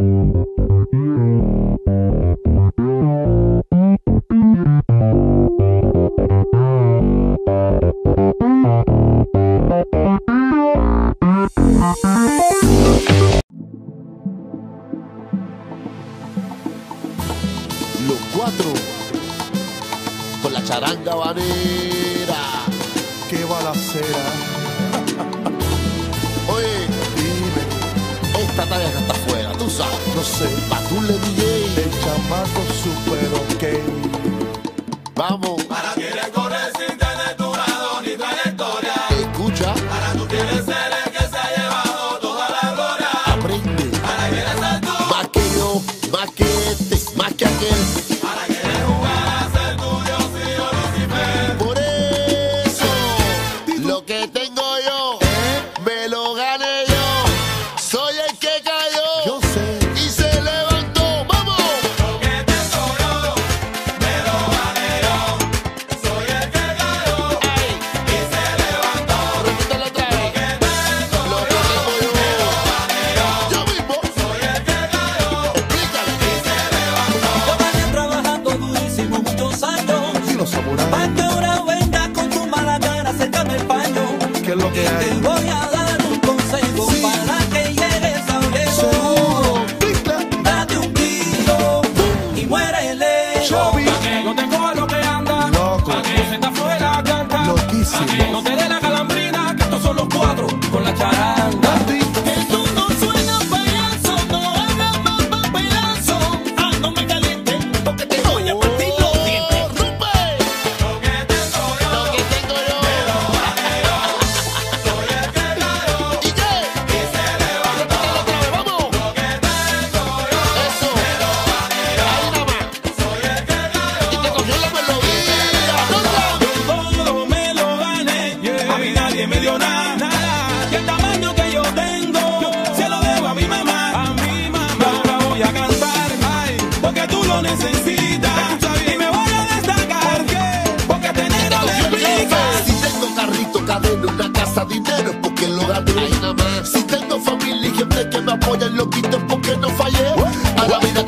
Los cuatro con la charanga vanera, que va la hacer? Dime. No sé, patule DJ, el chamaco super ok. Vamos. Para quieres correr sin tener tu lado ni trayectoria. Escucha. Para tú quieres ser el que se ha llevado toda la gloria. Aprende. Para quieres ser tú. Más que yo, más que este, más que aquel. que tengo yo, eh, me lo gané dinero es porque lo gané. Si tengo familia y gente que me apoya lo los quitos porque no fallé. A la vida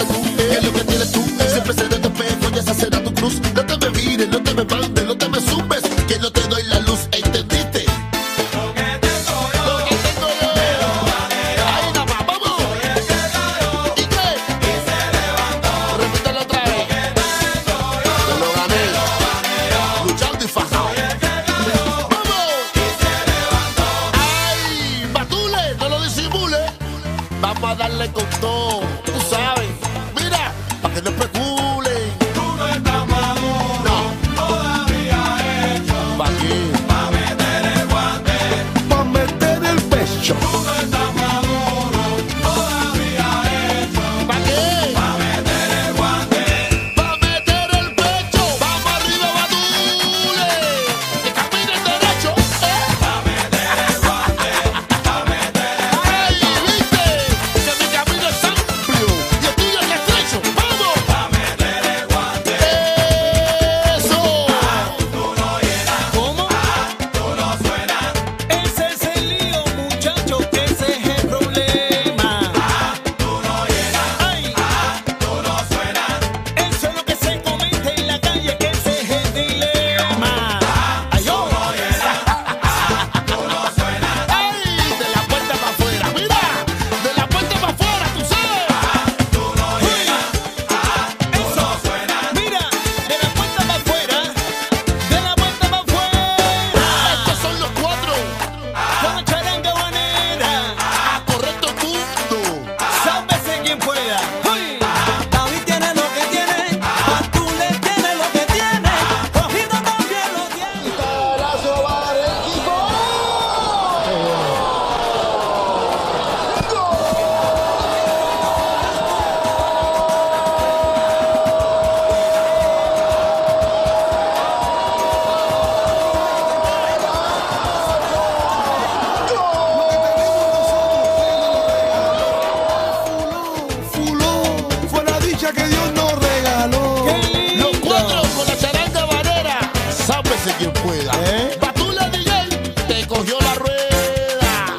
quien pueda. ¿Eh? Batula DJ te cogió la rueda.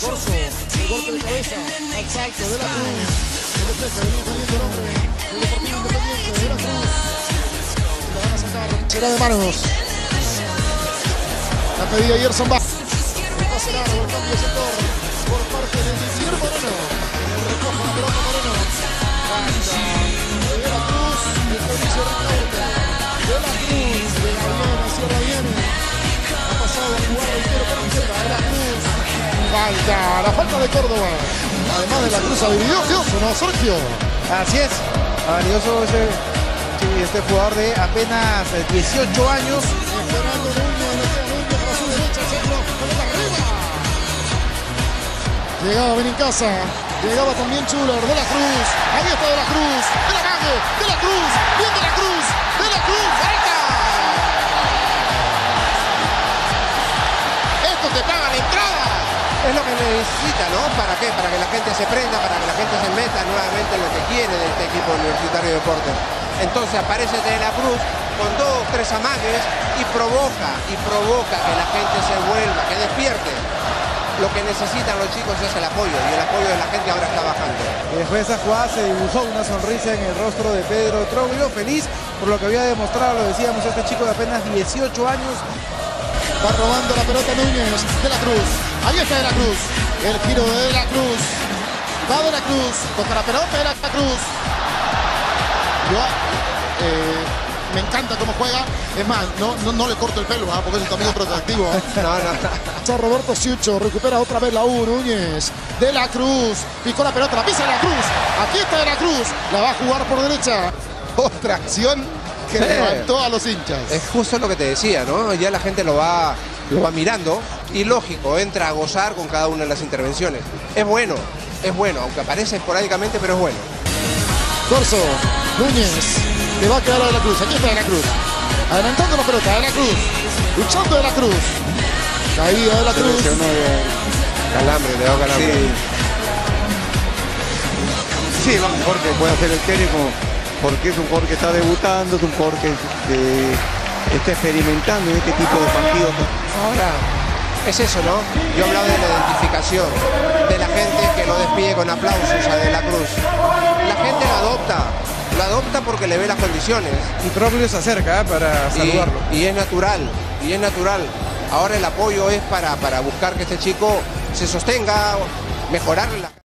Corso, de cabeza, exacto, de la cruz. Será de manos. La pedía ayer Zamba. Largo, el cambio de por parte de Falta. La falta de Córdoba. Además de la Cruz habilidoso, ¿no, Sergio? Así es, sí, este jugador de apenas eh, 18 años. Esperando para su derecha, centro, pelota arriba. Llegaba Benincasa, llegaba también Chuler, de la Cruz, ahí está de la Cruz, de la Mague, de la Cruz, bien de la Cruz, de la Cruz, falta. Esto te paga la entrada. Es lo que necesita, ¿no? ¿Para qué? Para que la gente se prenda, para que la gente se meta nuevamente en lo que quiere de este equipo universitario de deportes. Entonces aparece De la Cruz con dos, tres amagues y provoca, y provoca que la gente se vuelva, que despierte. Lo que necesitan los chicos es el apoyo, y el apoyo de la gente ahora está bajando. Y después de esa jugada se dibujó una sonrisa en el rostro de Pedro Troglio, feliz por lo que había demostrado, lo decíamos, este chico de apenas 18 años. Va robando la pelota Núñez, de la Cruz, ahí está de la Cruz, el giro de la Cruz, va de la Cruz, toca la pelota de la Cruz. Me encanta cómo juega. Es más, no, no, no le corto el pelo, ¿ah? porque es un camino protectivo. No, no. Está Roberto Siucho, recupera otra vez la U, Núñez. De la Cruz, picó la pelota, la pisa de la Cruz. Aquí está de la Cruz, la va a jugar por derecha. Otra acción que Sí. levantó a los hinchas. Es justo lo que te decía, ¿no? Ya la gente lo va, lo va mirando y lógico, entra a gozar con cada una de las intervenciones. Es bueno, es bueno, aunque aparece esporádicamente, pero es bueno. Corso, Núñez, le va a quedar a De la Cruz. Aquí está De la Cruz. Adelantando la pelota, De la Cruz. Luchando De la Cruz. Caída De la Cruz. Calambre, le da calambre. Sí, mejor que puede hacer el técnico, porque es un jugador que está debutando, es un jugador que eh, está experimentando en este tipo de partidos. Ahora, es eso, ¿no? Yo hablaba de la identificación, de la gente que lo despide con aplausos a De la Cruz. Adopta porque le ve las condiciones. Y Troglio se acerca ¿eh? para Y, saludarlo. y es natural, y es natural. Ahora el apoyo es para, para buscar que este chico se sostenga, mejorar la...